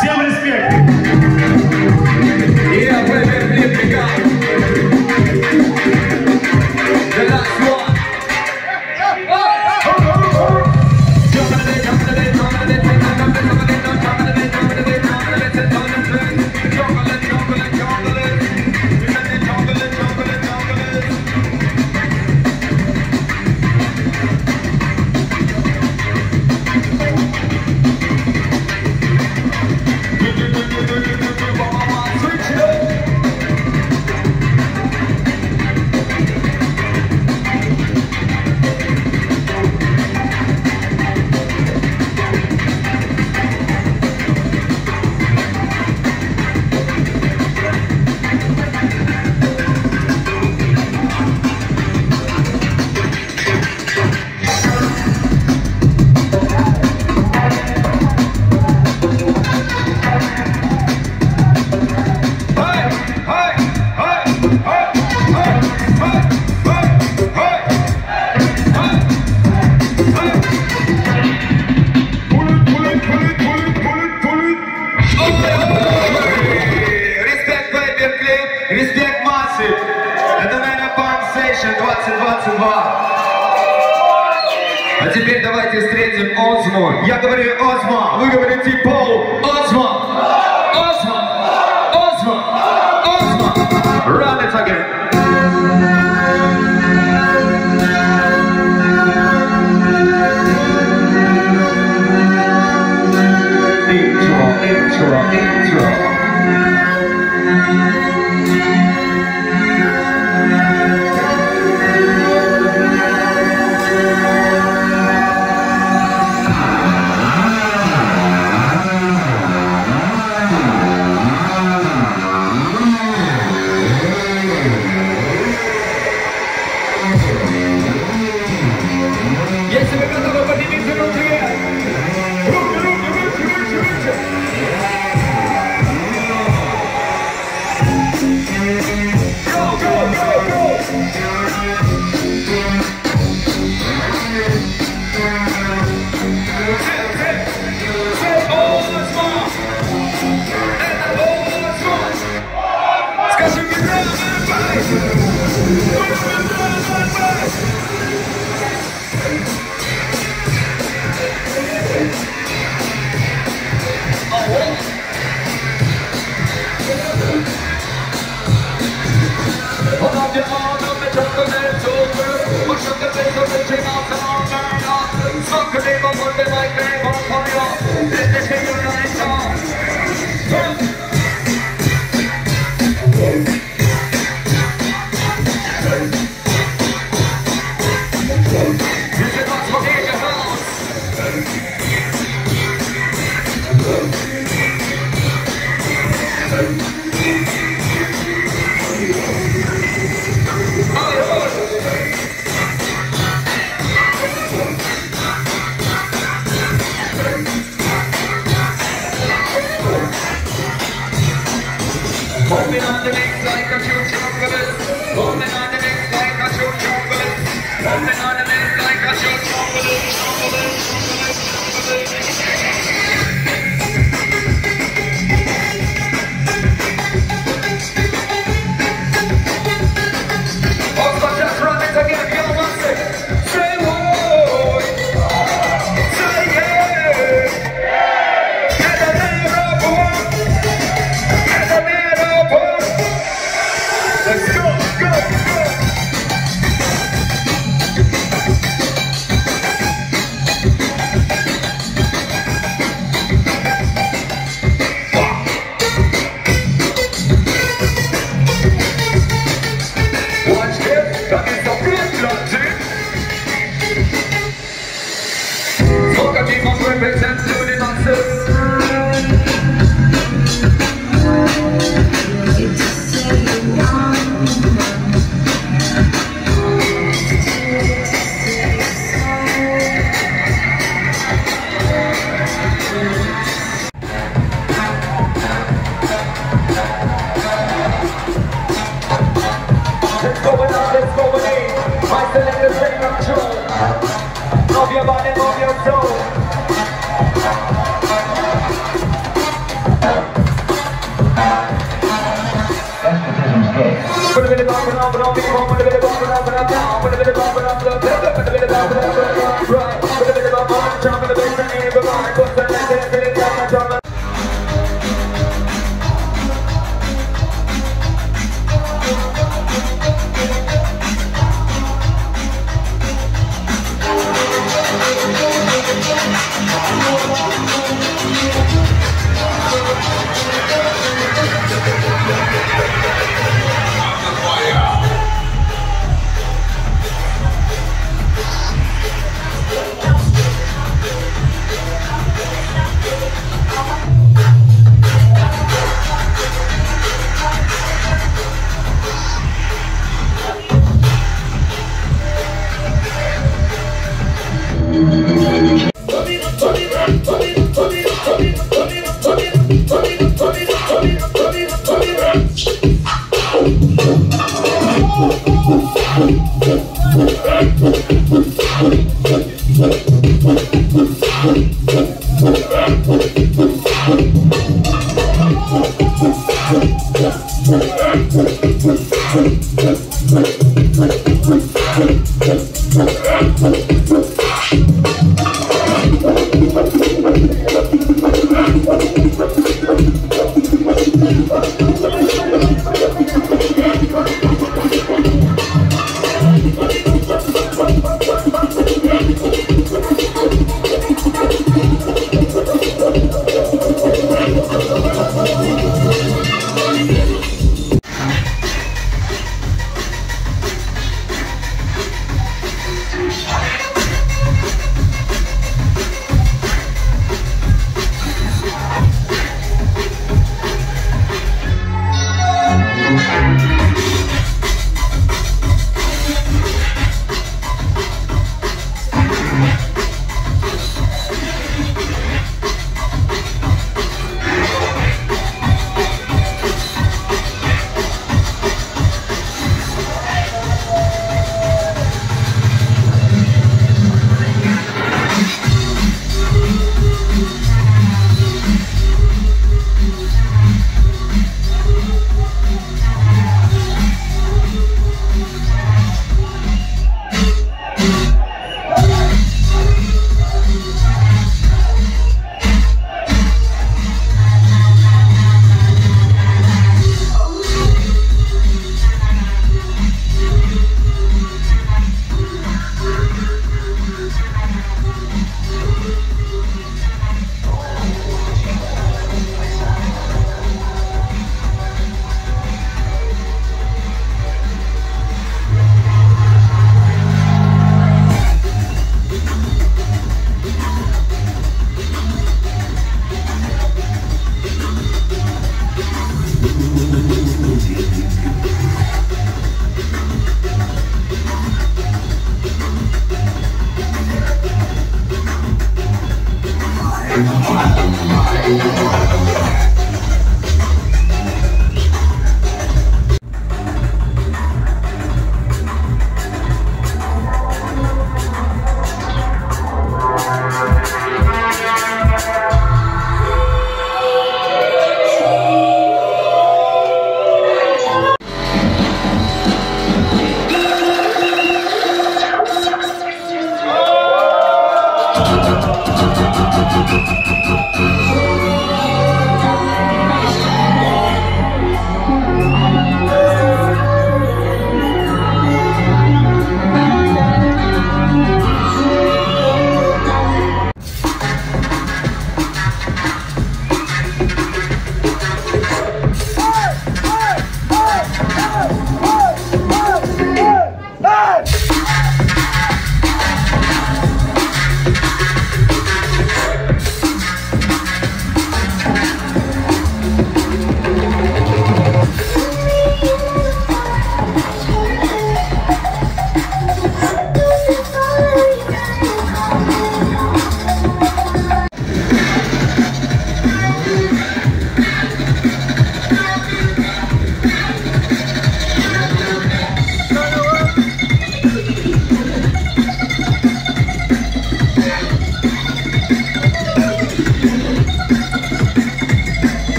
Всем респект!